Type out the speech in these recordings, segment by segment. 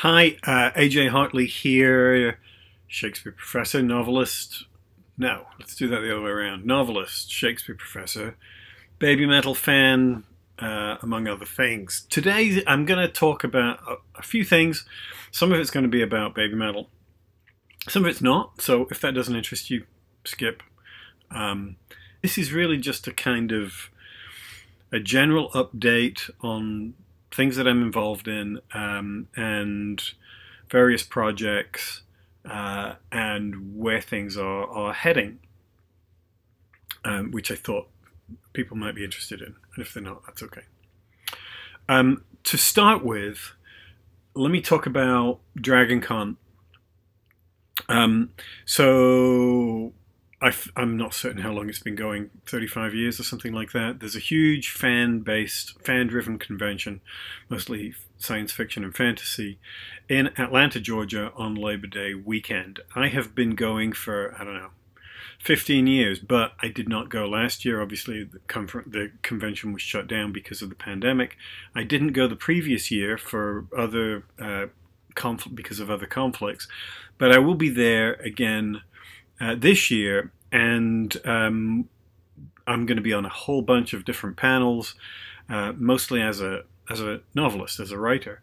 Hi, uh, AJ Hartley here, Shakespeare professor, novelist. No, let's do that the other way around. Novelist, Shakespeare professor, baby metal fan, uh, among other things. Today I'm going to talk about a, a, few things. Some of it's going to be about baby metal, some of it's not. So if that doesn't interest you, skip. Um, this is really just a kind of a general update on things that I'm involved in um, and various projects uh, and where things are, are heading, um, which I thought people might be interested in. And if they're not, that's okay. Um, to start with, let me talk about DragonCon. Um, so i am not certain how long it's been going 35 years or something like that. There's a huge fan based fan driven convention mostly science fiction and fantasy in atlanta georgia on labor day weekend. I have been going for i don't know 15 years but i did not go last year. Obviously the, the convention was shut down because of the pandemic. I didn't go the previous year for other uh, conflict because of other conflicts but i will be there again uh, this year, and um, I'm going to be on a whole bunch of different panels, uh, mostly as a as a novelist, as a writer,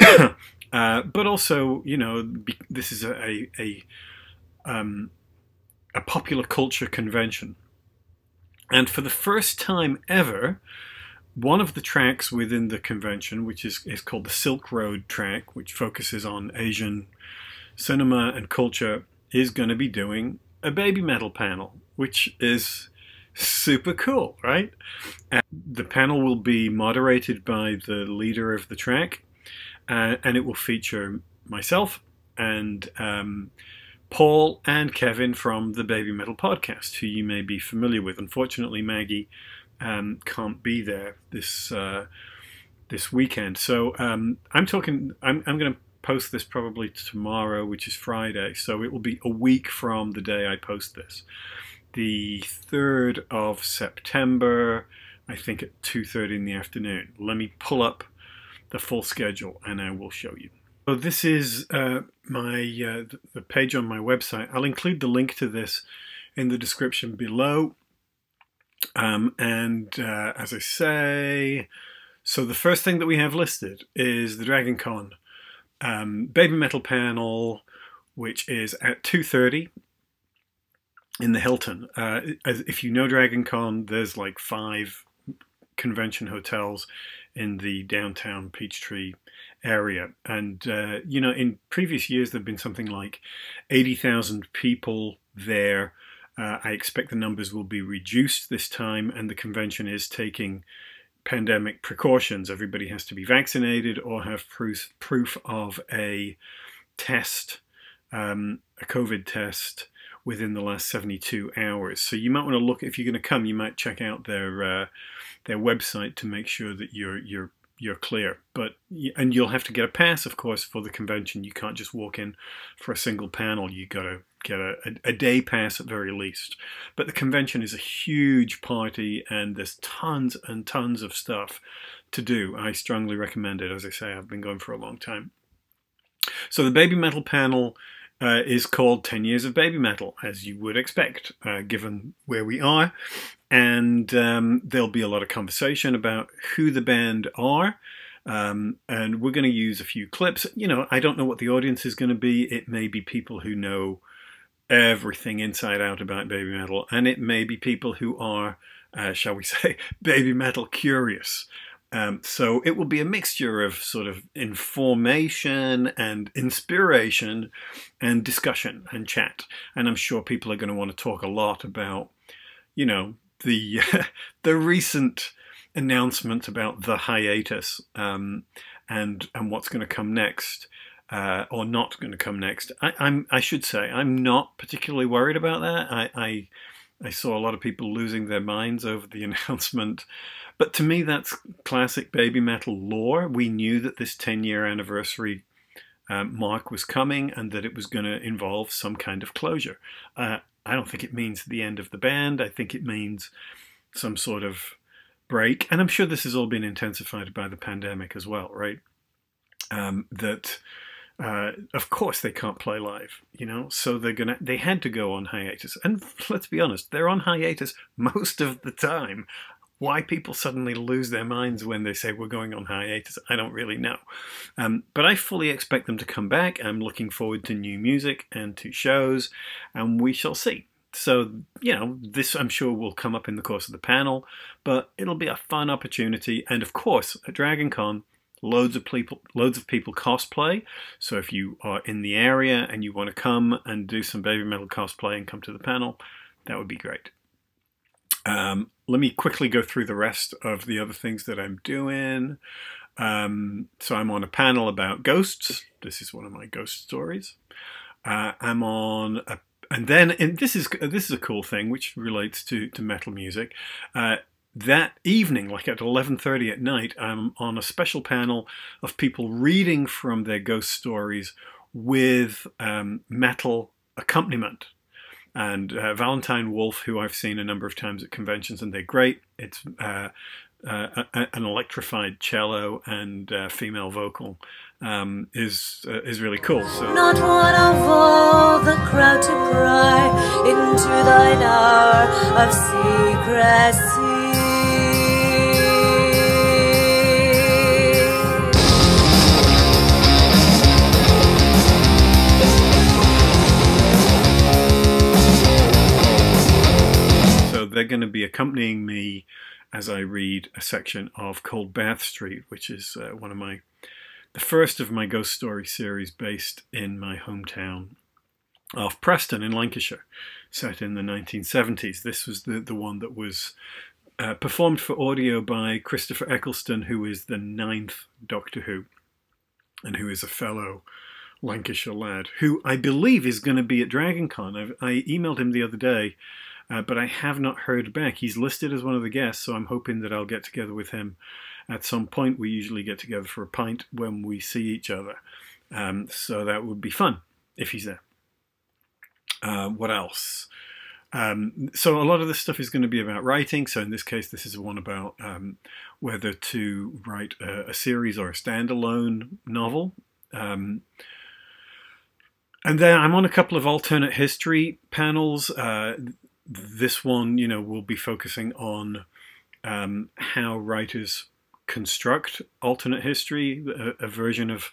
uh, but also, you know, this is a a, a, um, a popular culture convention, and for the first time ever. One of the tracks within the convention, which is, is called the Silk Road track, which focuses on Asian cinema and culture, is going to be doing a baby metal panel, which is super cool, right? And the panel will be moderated by the leader of the track, uh, and it will feature myself and um, Paul and Kevin from the Baby Metal podcast, who you may be familiar with. Unfortunately, Maggie um, can't be there this uh, this weekend, so um, I'm talking. I'm, I'm going to post this probably tomorrow, which is Friday. So it will be a week from the day I post this. The 3rd of September, I think at 2.30 in the afternoon. Let me pull up the full schedule and I will show you. So this is uh, my uh, the page on my website. I'll include the link to this in the description below. Um, and uh, as I say, so the first thing that we have listed is the Dragon Con um, Baby Metal panel, which is at 2.30 in the Hilton. Uh, if you know Dragon Con, there's like five convention hotels in the downtown Peachtree area. And, uh, you know, in previous years, there have been something like 80,000 people there. Uh, I expect the numbers will be reduced this time, and the convention is taking pandemic precautions. Everybody has to be vaccinated or have proof, proof of a test, um, a COVID test within the last 72 hours. So you might want to look if you're going to come. You might check out their uh, their website to make sure that you're you're you're clear. But and you'll have to get a pass, of course, for the convention. You can't just walk in for a single panel. You got to get a, a, day pass at very least. But the convention is a huge party, and there's tons and tons of stuff to do. I strongly recommend it. As I say, I've been going for a long time. So the baby metal panel. Uh, is called 10 Years of Baby Metal, as you would expect, uh, given where we are and um, there'll be a lot of conversation about who the band are. Um, and we're going to use a few clips. You know, I don't know what the audience is going to be. It may be people who know everything inside out about baby metal, and it may be people who are, uh, shall we say, baby metal curious. Um, so it will be a mixture of sort of information and inspiration and discussion and chat. And I'm sure people are going to want to talk a lot about, you know, the the recent announcement about the hiatus um, and and what's going to come next. Uh, or not going to come next. I, am I should say I'm not particularly worried about that. I, I, I saw a lot of people losing their minds over the announcement, but to me that's classic baby metal lore. We knew that this 10 year anniversary um, mark was coming and that it was going to involve some kind of closure. Uh, I don't think it means the end of the band. I think it means some sort of break. And I'm sure this has all been intensified by the pandemic as well, right? Um, that uh, of course they can't play live, you know, so they're gonna they had to go on hiatus. And let's be honest, they're on hiatus most of the time. Why people suddenly lose their minds when they say we're going on hiatus, I don't really know. Um, but I fully expect them to come back. I'm looking forward to new music and to shows, and we shall see. So, you know, this I'm sure will come up in the course of the panel, but it'll be a fun opportunity. And of course, at Dragon Con, loads of people loads of people cosplay. So if you are in the area and you want to come and do some baby metal cosplay and come to the panel that would be great. Um, let me quickly go through the rest of the other things that i'm doing. Um, so i'm on a panel about ghosts. This is one of my ghost stories. Uh, i'm on a and then and this is this is a cool thing which relates to to metal music. Uh, that evening, like at 11:30 at night, I'm on a special panel of people reading from their ghost stories with um, metal accompaniment. And uh, Valentine Wolfe, who I've seen a number of times at conventions, and they're great. It's uh, uh, an electrified cello and uh, female vocal um, is uh, is really cool. So. Not one of all the crowd to pry into thine hour of secrecy. They're going to be accompanying me as I read a section of Cold Bath Street, which is uh, one of my the first of my ghost story series based in my hometown of Preston in Lancashire, set in the 1970s. This was the, the one that was uh, performed for audio by Christopher Eccleston, who is the ninth Doctor Who, and who is a fellow Lancashire lad, who I believe is going to be at DragonCon. I've, I emailed him the other day uh, but I have not heard back. He's listed as one of the guests, so I'm hoping that I'll get together with him at some point. We usually get together for a pint when we see each other, um, so that would be fun if he's there. Uh, what else? Um, so a lot of this stuff is going to be about writing. So in this case, this is one about um, whether to write a, a, series or a standalone novel. Um, and then I'm on a couple of alternate history panels. Uh, this one, you know, will be focusing on um, how writers construct alternate history, a, a version of,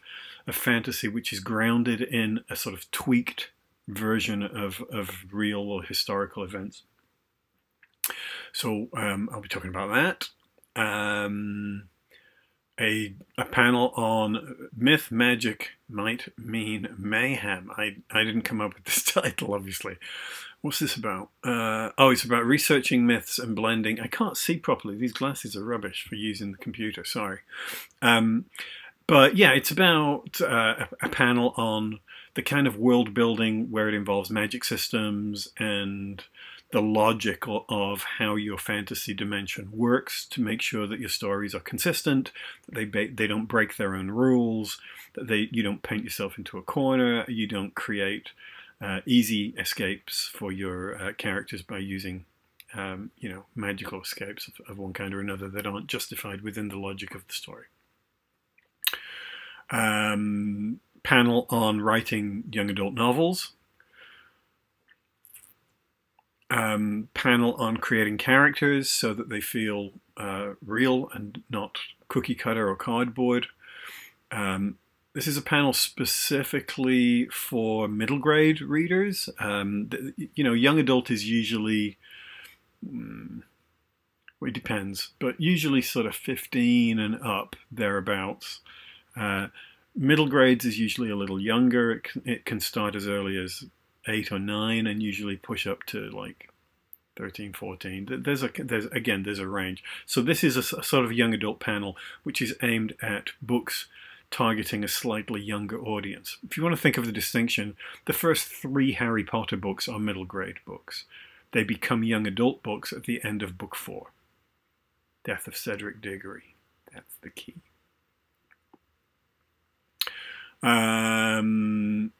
a fantasy which is grounded in a sort of tweaked version of, of real or historical events. So um, I'll be talking about that. Um, a, a panel on myth, magic, might mean mayhem. I, I didn't come up with this title, obviously. What's this about? Uh, oh, it's about researching myths and blending. I can't see properly. These glasses are rubbish for using the computer. Sorry. Um, but yeah, it's about uh, a, panel on the kind of world building where it involves magic systems and the logic of how your fantasy dimension works to make sure that your stories are consistent, that they they don't break their own rules, that they you don't paint yourself into a corner, you don't create uh, easy escapes for your uh, characters by using um, you know magical escapes of, of, one kind or another that aren't justified within the logic of the story. Um, panel on writing young adult novels. Um, panel on creating characters so that they feel uh, real and not cookie cutter or cardboard. Um, this is a panel specifically for middle grade readers. Um, you know, young adult is usually, mm, well, it depends, but usually sort of 15 and up, thereabouts. Uh, middle grades is usually a little younger. It can, it can start as early as 8 or 9 and usually push up to like 13, 14. There's a there's again there's a range. So this is a, a, sort of young adult panel which is aimed at books targeting a slightly younger audience. If you want to think of the distinction, the first three Harry Potter books are middle grade books. They become young adult books at the end of book four. Death of Cedric Diggory. That's the key. Um,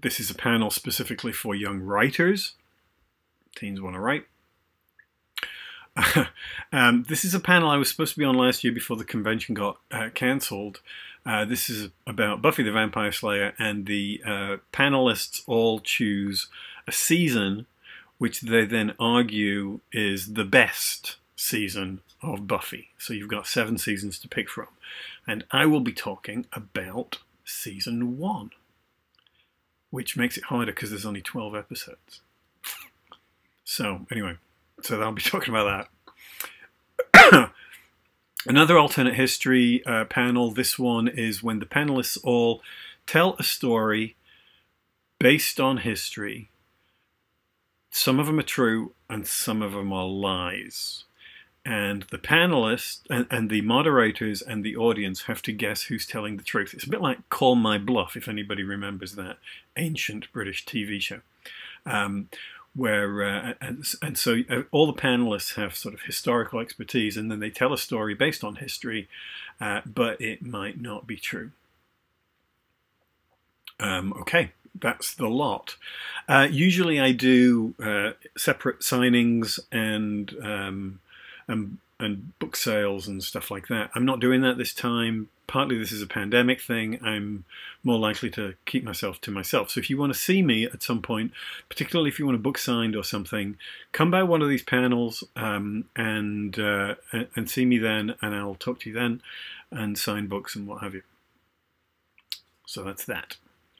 this is a panel specifically for young writers. Teens want to write. um, this is a panel I was supposed to be on last year before the convention got uh, cancelled. Uh, this is about Buffy the Vampire Slayer, and the uh, panelists all choose a season which they then argue is the best season of Buffy. So you've got seven seasons to pick from. And I will be talking about season one, which makes it harder because there's only 12 episodes. So, anyway, so I'll be talking about that. Another alternate history uh, panel. This one is when the panelists all tell a story based on history. Some of them are true and some of them are lies. And the panelists and, and the moderators and the audience have to guess who's telling the truth. It's a bit like Call My Bluff, if anybody remembers that ancient British TV show. Um, where uh, and, and so uh, all the panelists have sort of historical expertise and then they tell a story based on history uh, but it might not be true. Um, okay that's the lot. Uh, usually I do uh, separate signings and um, and and book sales and stuff like that I'm not doing that this time partly this is a pandemic thing, I'm more likely to keep myself to myself. So if you want to see me at some point, particularly if you want a book signed or something, come by one of these panels um, and uh, and see me then, and I'll talk to you then, and sign books and what have you. So that's that.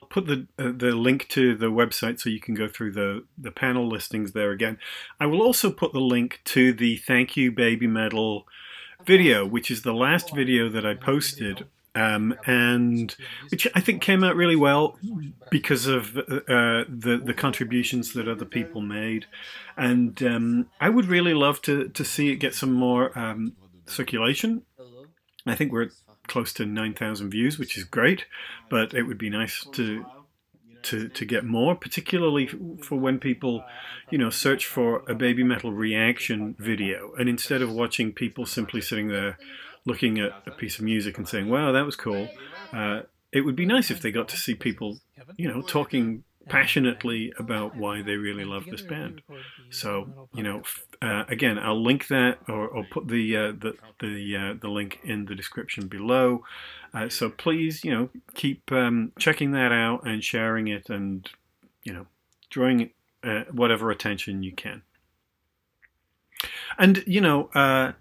Put the uh, the link to the website so you can go through the the panel listings there again. I will also put the link to the Thank You Baby Metal video, which is the last video that I posted, um, and which I think came out really well because of uh, the the contributions that other people made, and um, I would really love to to see it get some more um, circulation. I think we're close to nine thousand views, which is great, but it would be nice to to, to get more, particularly for when people, you know, search for a baby metal reaction video. And instead of watching people simply sitting there looking at a piece of music and saying, wow, that was cool, uh, it would be nice if they got to see people, you know, talking passionately about why they really love this band. So, you know, uh, again, I'll link that or, or put the uh, the the, uh, the link in the description below. Uh, so please, you know, keep um, checking that out and sharing it, and you know, drawing uh, whatever attention you can. And you know, uh,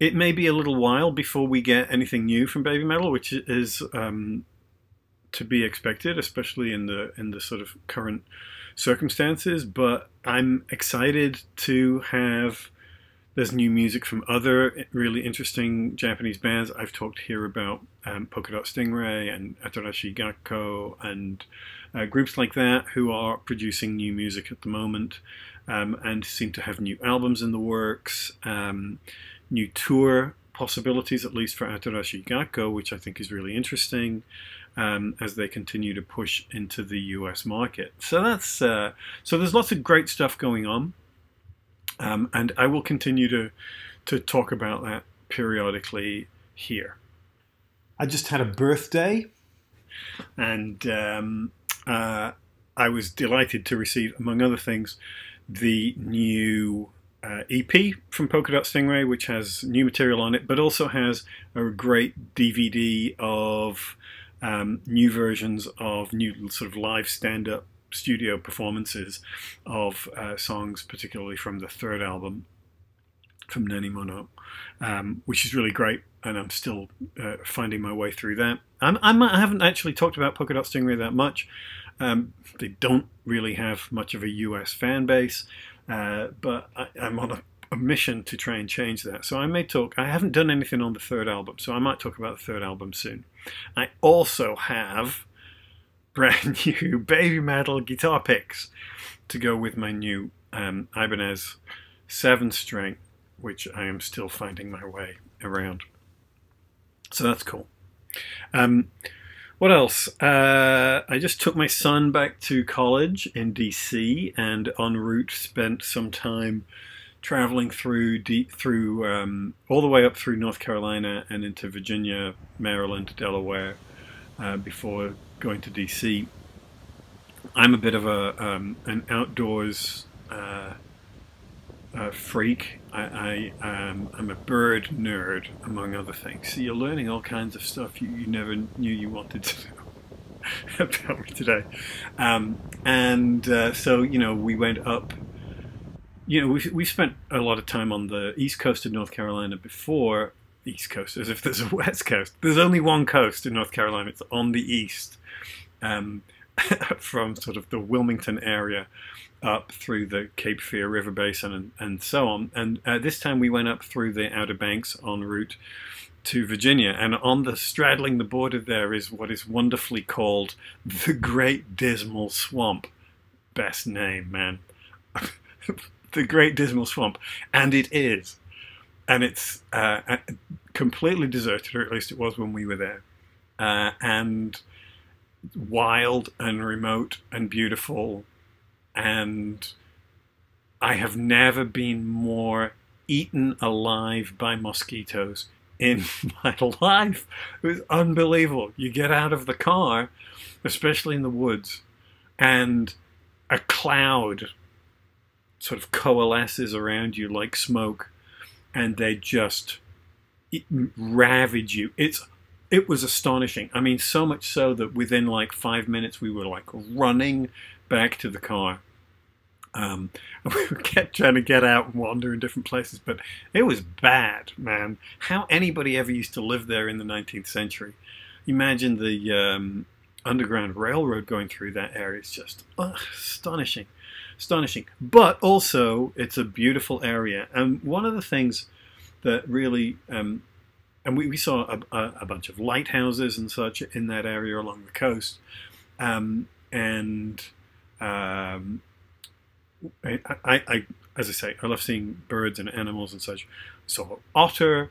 it may be a little while before we get anything new from Baby Metal, which is um, to be expected, especially in the in the sort of current circumstances. But I'm excited to have there's new music from other really interesting Japanese bands. I've talked here about um, Polka Dot Stingray and Atarashii Gakko and uh, groups like that who are producing new music at the moment um, and seem to have new albums in the works, um, new tour possibilities, at least for Atarashii Gakko, which I think is really interesting um, as they continue to push into the US market. So that's uh, so there's lots of great stuff going on, um, and I will continue to to talk about that periodically here. I just had a birthday, and um, uh, I was delighted to receive, among other things, the new uh, EP from Polka Dot Stingray, which has new material on it, but also has a great DVD of um, new versions of new sort of live stand-up studio performances of uh, songs, particularly from the third album from Nani Mono, um, which is really great, and I'm still uh, finding my way through that. I'm, I'm, I have not actually talked about Polka Dot Stingray that much. Um, they don't really have much of a US fan base, uh, but I, I'm on a a mission to try and change that. So I may talk, I haven't done anything on the third album, so I might talk about the third album soon. I also have brand new baby metal guitar picks to go with my new um, Ibanez 7 string, which I am still finding my way around. So that's cool. Um, what else? Uh, I just took my son back to college in DC and en route spent some time traveling through deep through um, all the way up through North Carolina and into Virginia, Maryland, Delaware, uh, before going to DC. I'm a bit of a um, an outdoors uh, uh, freak. I, I um, I'm a bird nerd, among other things. So you're learning all kinds of stuff you, you never knew you wanted to know about me today. Um, and uh, so you know, we went up. You know, we we spent a lot of time on the east coast of North Carolina before east coast, as if there's a west coast. There's only one coast in North Carolina. It's on the east, um, from sort of the Wilmington area up through the Cape Fear River Basin and, and so on. And uh, this time we went up through the Outer Banks en route to Virginia. And on the straddling the border there is what is wonderfully called the Great Dismal Swamp. Best name, man. the Great Dismal Swamp. And it is. And it's uh, completely deserted, or at least it was when we were there. Uh, and wild and remote and beautiful and I have never been more eaten alive by mosquitoes in my life. It was unbelievable. You get out of the car, especially in the woods, and a cloud sort of coalesces around you like smoke, and they just ravage you. It's it was astonishing. I mean, so much so that within like five minutes we were like running back to the car um, we kept trying to get out and wander in different places, but it was bad, man. How anybody ever used to live there in the 19th century? Imagine the um, Underground Railroad going through that area. It's just uh, astonishing, astonishing. But also, it's a beautiful area. And one of the things that really, um, and we, we saw a, a, bunch of lighthouses and such in that area along the coast. Um, and um, I, I, I, as I say, I love seeing birds and animals and such. So otter,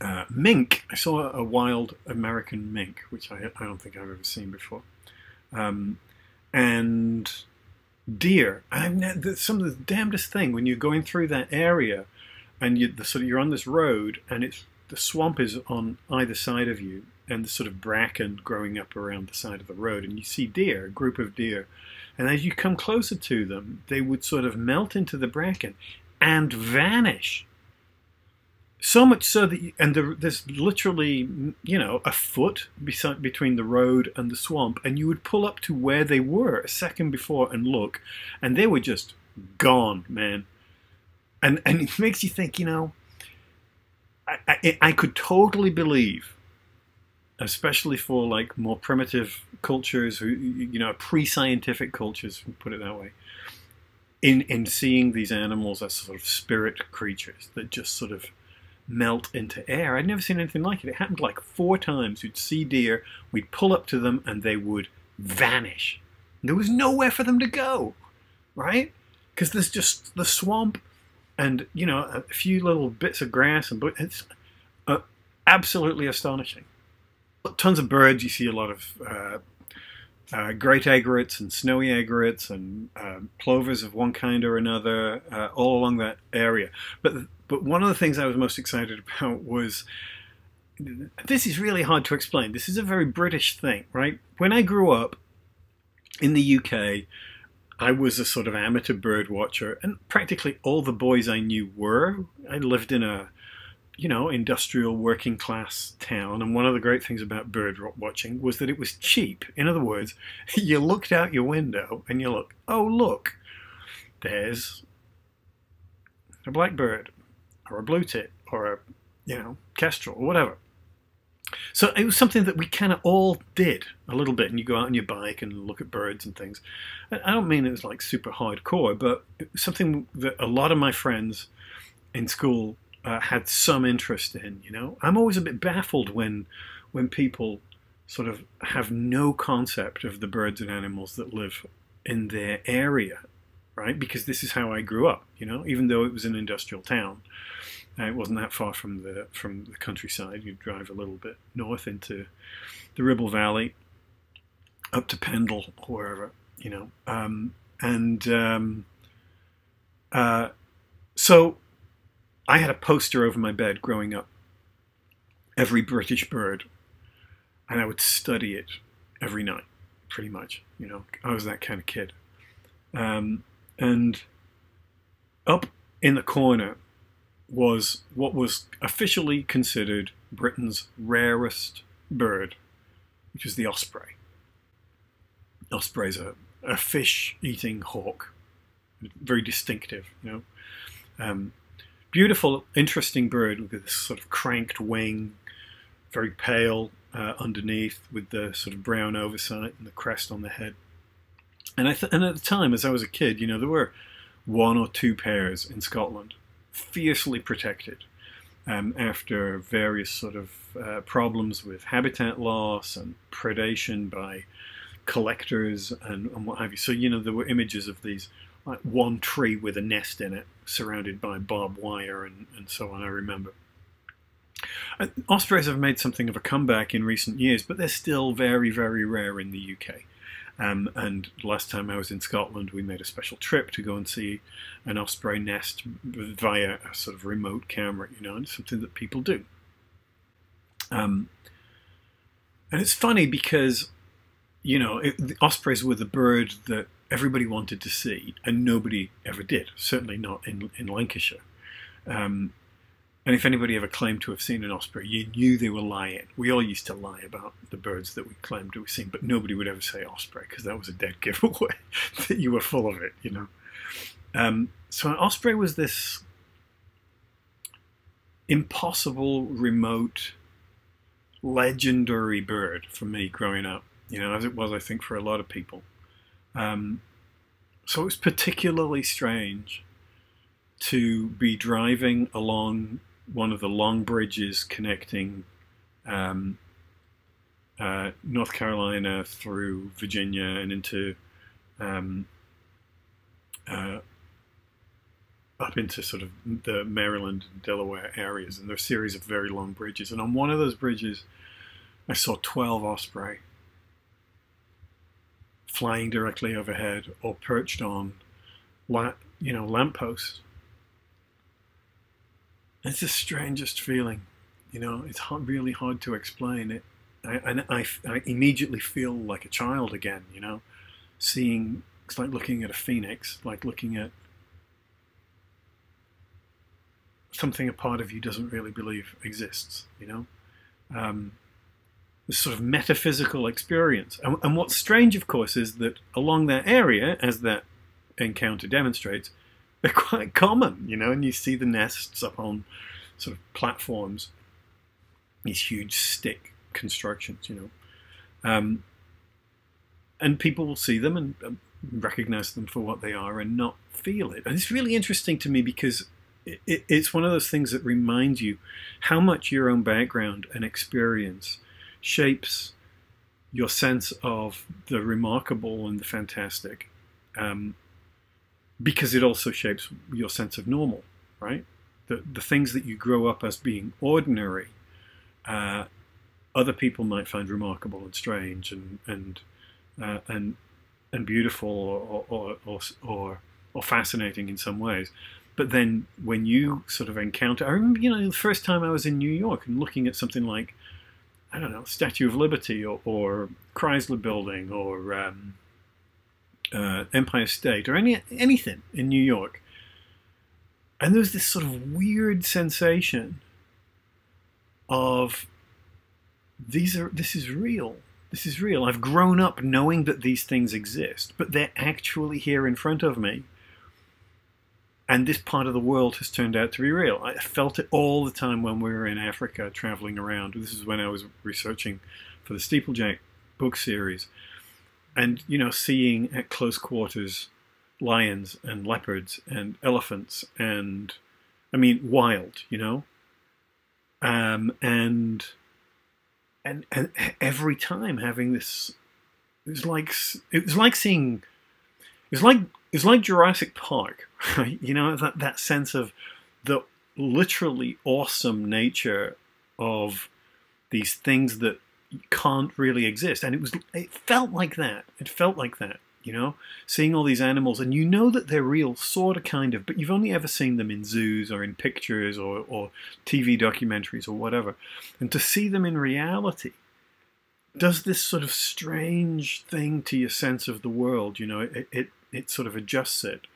uh, mink. I saw a wild American mink, which I, I don't think I've ever seen before, um, and deer. I've some of the damnedest thing when you're going through that area, and you the sort of you're on this road, and it's the swamp is on either side of you, and the sort of bracken growing up around the side of the road, and you see deer, a group of deer and as you come closer to them, they would sort of melt into the bracken and vanish. So much so that, you, and there, there's literally, you know, a foot beside, between the road and the swamp, and you would pull up to where they were a second before and look, and they were just gone, man. And and it makes you think, you know, I, I, I could totally believe especially for like more primitive cultures who you know pre-scientific cultures put it that way in in seeing these animals as sort of spirit creatures that just sort of melt into air. I'd never seen anything like it. It happened like four times. We'd see deer we'd pull up to them and they would vanish. There was nowhere for them to go right? Because there's just the swamp and you know a few little bits of grass and it's uh, absolutely astonishing. Tons of birds. You see a lot of uh, uh, great egrets and snowy egrets and uh, plovers of one kind or another uh, all along that area. But but one of the things I was most excited about was this is really hard to explain. This is a very British thing, right? When I grew up in the UK, I was a sort of amateur bird watcher, and practically all the boys I knew were. I lived in a you know, industrial working class town. And one of the great things about bird watching was that it was cheap. In other words, you looked out your window and you look, oh, look, there's a blackbird or a blue tit or a, you know, kestrel or whatever. So it was something that we kind of all did a little bit. And you go out on your bike and look at birds and things. I don't mean it was like super hardcore, but something that a lot of my friends in school uh, had some interest in. You know, I'm always a bit baffled when when people sort of have no concept of the birds and animals that live in their area, right? Because this is how I grew up. You know, even though it was an industrial town, uh, it wasn't that far from the from the countryside. You'd drive a little bit north into the Ribble Valley, up to Pendle or wherever. You know, um, and um, uh, so I had a poster over my bed growing up, every British bird, and I would study it every night, pretty much. You know, I was that kind of kid. Um, and up in the corner was what was officially considered Britain's rarest bird, which was the osprey. Osprey is a, a fish-eating hawk, very distinctive, you know. Um, beautiful, interesting bird with this sort of cranked wing, very pale uh, underneath, with the sort of brown oversight and the crest on the head. And I th- and at the time, as I was a kid, you know, there were one or two pairs in Scotland, fiercely protected. Um, after various sort of uh, problems with habitat loss and predation by collectors and, and, what have you. So, you know, there were images of these, like one tree with a nest in it, surrounded by barbed wire and, and so on, I remember. Ospreys have made something of a comeback in recent years, but they're still very, very rare in the UK. Um, and last time I was in Scotland, we made a special trip to go and see an osprey nest via a sort of remote camera, you know, and it's something that people do. Um, and it's funny because, you know, it, the ospreys were the bird that everybody wanted to see, and nobody ever did. Certainly not in in Lancashire. Um, and if anybody ever claimed to have seen an osprey, you knew they were lying. We all used to lie about the birds that we claimed to have seen, but nobody would ever say osprey because that was a dead giveaway that you were full of it, you know. Um, so an osprey was this impossible, remote, legendary bird for me growing up, you know, as it was, I think, for a lot of people. Um, so it was particularly strange to be driving along one of the long bridges connecting um, uh, North Carolina through Virginia and into um, uh, up into sort of the Maryland and Delaware areas, and there are a series of very long bridges. And on one of those bridges, I saw 12 osprey flying directly overhead or perched on, you know, lampposts it's the strangest feeling. You know, it's hard, really hard to explain it. I, and I, I immediately feel like a child again, you know, seeing, it's like looking at a phoenix, like looking at something a part of you doesn't really believe exists, you know. Um, this sort of metaphysical experience. And, and what's strange, of course, is that along that area, as that encounter demonstrates, they're quite common, you know, and you see the nests up on sort of platforms, these huge stick constructions, you know. Um, and people will see them and um, recognize them for what they are and not feel it. And it's really interesting to me because it, it, it's one of those things that reminds you how much your own background and experience shapes your sense of the remarkable and the fantastic. Um, because it also shapes your sense of normal, right? The, the things that you grow up as being ordinary, uh, other people might find remarkable and strange and and uh, and and beautiful or or, or or or fascinating in some ways. But then when you sort of encounter, I remember, you know, the first time I was in New York and looking at something like, I don't know, Statue of Liberty or, or Chrysler Building or um, uh, Empire State or any anything in New York, and there's this sort of weird sensation of these are this is real. This is real. I've grown up knowing that these things exist, but they're actually here in front of me. And this part of the world has turned out to be real. I felt it all the time when we were in Africa traveling around. This is when I was researching for the Steeplejack book series and you know seeing at close quarters lions and leopards and elephants and I mean wild, you know, um, and and and every time having this, it was like it was like seeing, it was like it was like Jurassic Park, right? You know that that sense of the literally awesome nature of these things that can't really exist. And it was it felt like that. It felt like that, you know, seeing all these animals and you know that they're real, sort of kind of, but you've only ever seen them in zoos or in pictures or, or TV documentaries or whatever. And to see them in reality does this sort of strange thing to your sense of the world, you know, it, it, it sort of adjusts it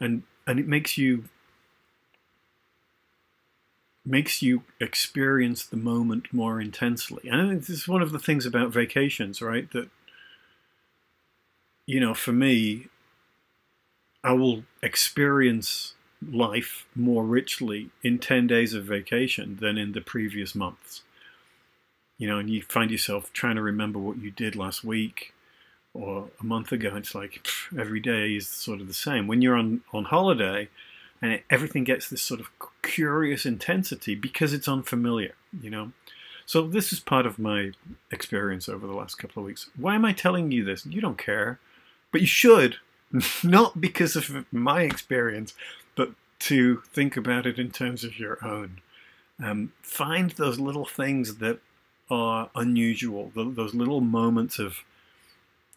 and and it makes you makes you experience the moment more intensely. And this is one of the things about vacations, right? That, you know, for me, I will experience life more richly in 10 days of vacation than in the previous months. You know, and you find yourself trying to remember what you did last week or a month ago. It's like pff, every day is sort of the same. When you're on, on holiday, and it, everything gets this sort of curious intensity because it's unfamiliar, you know. So this is part of my experience over the last couple of weeks. Why am I telling you this? You don't care, but you should, not because of my experience, but to think about it in terms of your own. Um, find those little things that are unusual, those little moments of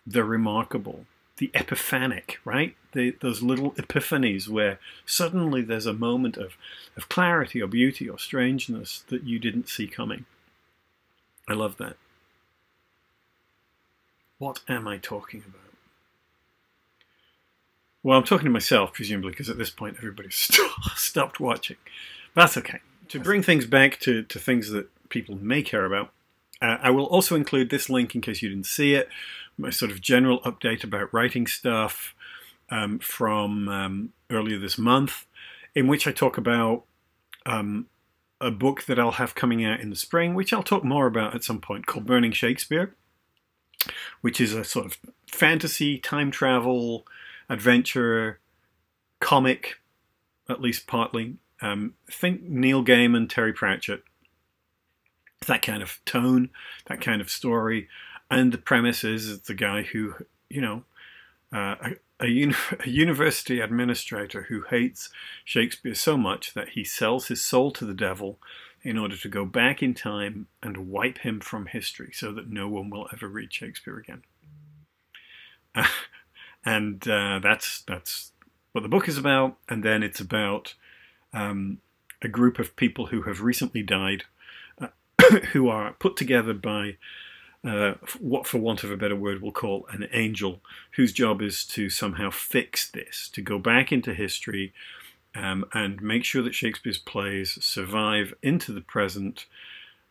the remarkable, the epiphanic, right? The, those little epiphanies where suddenly there's a moment of, of clarity or beauty or strangeness that you didn't see coming. I love that. What am I talking about? Well, I'm talking to myself, presumably, because at this point everybody's st stopped watching. But that's okay. To bring things back to, to things that people may care about, uh, I will also include this link in case you didn't see it my sort of general update about writing stuff um, from um, earlier this month, in which I talk about um, a book that I'll have coming out in the spring, which I'll talk more about at some point, called Burning Shakespeare, which is a sort of fantasy, time travel, adventure, comic, at least partly. Um, think Neil Gaiman, Terry Pratchett, that kind of tone, that kind of story. And the premise is it's a guy who, you know, uh, a, a, uni a, university administrator who hates Shakespeare so much that he sells his soul to the devil in order to go back in time and wipe him from history so that no one will ever read Shakespeare again. Uh, and uh, that's that's what the book is about. And then it's about um, a group of people who have recently died, uh, who are put together by uh, what, for want of a better word, we'll call an angel, whose job is to somehow fix this, to go back into history um, and make sure that Shakespeare's plays survive into the present,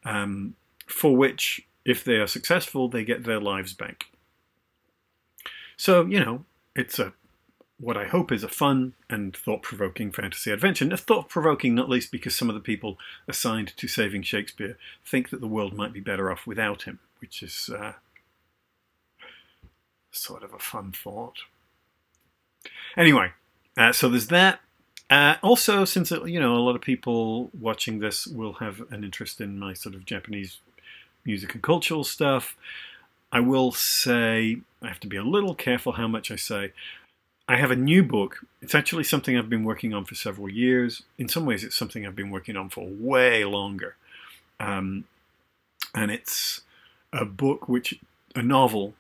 um, for which, if they are successful, they get their lives back. So, you know, it's a what I hope is a fun and thought-provoking fantasy adventure. And Thought-provoking not least because some of the people assigned to saving Shakespeare think that the world might be better off without him which is uh, sort of a fun thought. Anyway, uh, so there's that. Uh, also, since uh, you know a lot of people watching this will have an interest in my sort of Japanese music and cultural stuff, I will say I have to be a little careful how much I say. I have a new book. It's actually something I've been working on for several years. In some ways, it's something I've been working on for way longer. Um, and it's a book which a novel,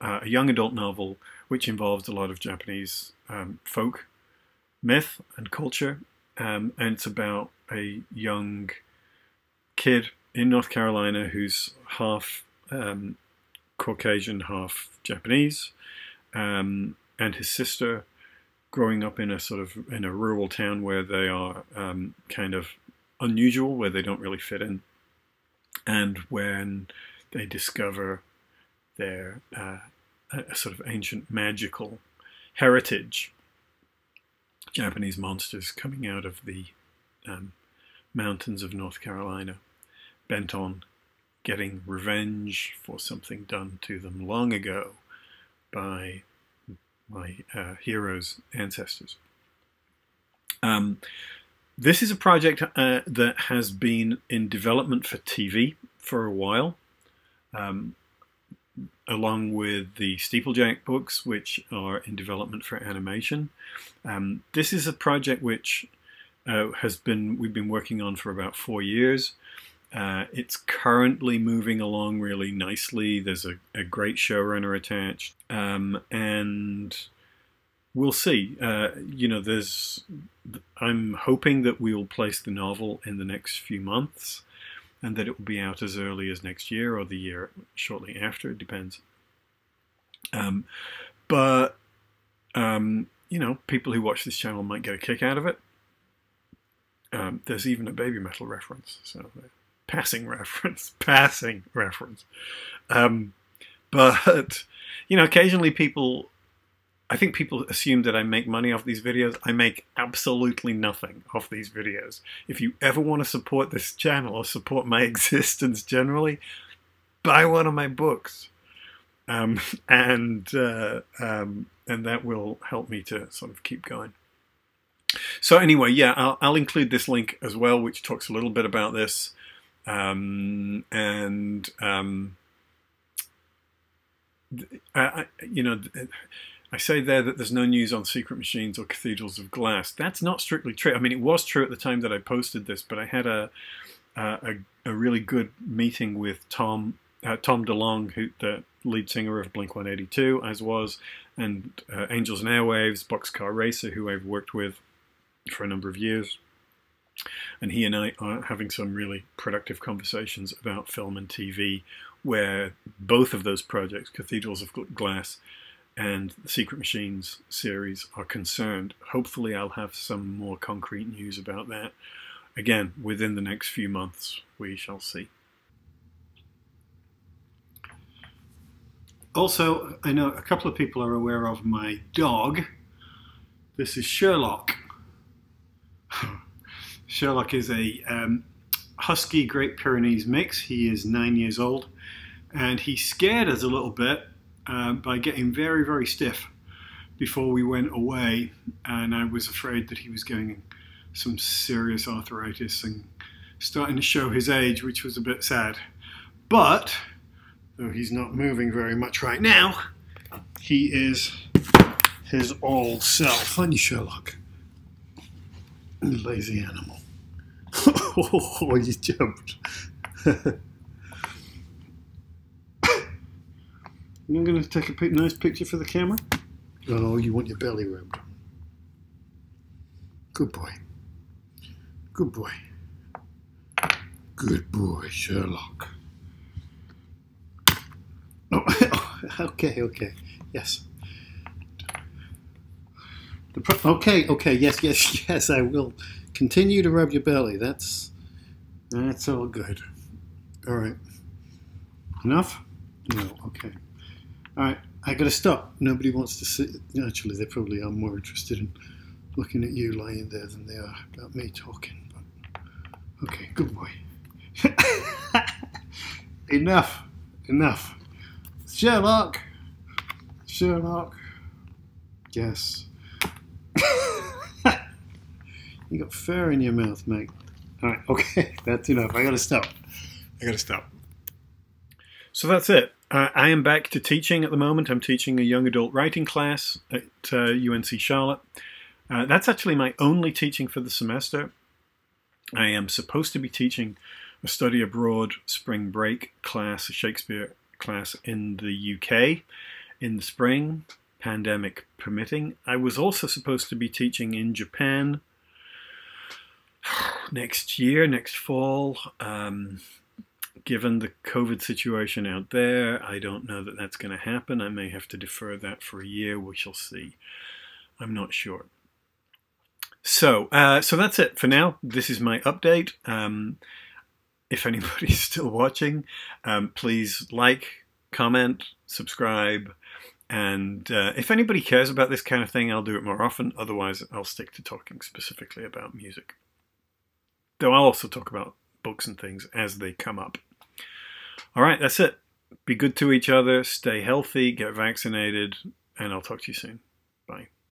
uh, a young adult novel, which involves a lot of Japanese um, folk myth and culture, um, and it's about a young kid in North Carolina who's half um, Caucasian, half Japanese, um, and his sister growing up in a sort of in a rural town where they are um, kind of unusual, where they don't really fit in, and when they discover their uh, a sort of ancient magical heritage. Japanese monsters coming out of the um, mountains of North Carolina, bent on getting revenge for something done to them long ago by my uh, hero's ancestors. Um, this is a project uh, that has been in development for TV for a while um, along with the Steeplejack books, which are in development for animation. Um, this is a project which uh, has been we've been working on for about four years. Uh, it's currently moving along really nicely. There's a, a great showrunner attached, um, and we'll see. Uh, you know, there's. I'm hoping that we will place the novel in the next few months and that it will be out as early as next year or the year shortly after. It depends. Um, but um, you know, people who watch this channel might get a kick out of it. Um, there's even a baby metal reference, so passing reference, passing reference. Um, but you know, occasionally people, I think people assume that I make money off these videos. I make absolutely nothing off these videos. If you ever want to support this channel or support my existence generally, buy one of my books. Um, and uh, um, and that will help me to sort of keep going. So anyway, yeah, I'll, I'll, include this link as well, which talks a little bit about this. Um, and um, I, you know, I say there that there's no news on secret machines or cathedrals of glass. That's not strictly true. I mean, it was true at the time that I posted this, but I had a a, a really good meeting with Tom uh, Tom DeLonge, who the lead singer of Blink 182, as was, and uh, Angels and Airwaves, Boxcar Racer, who I've worked with for a number of years. And he and I are having some really productive conversations about film and TV, where both of those projects, Cathedrals of Glass and the Secret Machines series, are concerned. Hopefully, I'll have some more concrete news about that. Again, within the next few months, we shall see. Also, I know a couple of people are aware of my dog. This is Sherlock. Sherlock is a um, Husky Great Pyrenees mix. He is nine years old and he scared us a little bit uh, by getting very, very stiff before we went away. And I was afraid that he was getting some serious arthritis and starting to show his age, which was a bit sad. But, though he's not moving very much right now, he is his old self. Aren't Sherlock? Lazy animal. oh, you jumped. I'm going to take a nice picture for the camera. Oh, you want your belly rubbed. Good boy. Good boy. Good boy, Sherlock. Oh, okay, okay. Yes. okay, okay, yes, yes, yes, I will continue to rub your belly. That's that's all good. All right. Enough? No. Okay. All right. I gotta stop. Nobody wants to see. Actually, they probably are more interested in looking at you lying there than they are about me talking. But okay. Good boy. Enough. Enough. Sherlock. Sherlock. Yes. You got fur in your mouth, mate. All right, okay, that's enough. I gotta stop. I gotta stop. So that's it. Uh, I am back to teaching at the moment. I'm teaching a young adult writing class at uh, UNC Charlotte. Uh, that's actually my only teaching for the semester. I am supposed to be teaching a study abroad spring break class, a Shakespeare class in the UK in the spring, pandemic permitting. I was also supposed to be teaching in Japan next year, next fall. Um, given the COVID situation out there, I don't know that that's going to happen. I may have to defer that for a year. We shall see. I'm not sure. So, uh, so that's it for now. This is my update. Um, if anybody's still watching, um, please like, comment, subscribe, and uh, if anybody cares about this kind of thing, I'll do it more often. Otherwise, I'll stick to talking specifically about music. Though I'll also talk about books and things as they come up. All right, that's it. Be good to each other, stay healthy, get vaccinated, and I'll talk to you soon. Bye.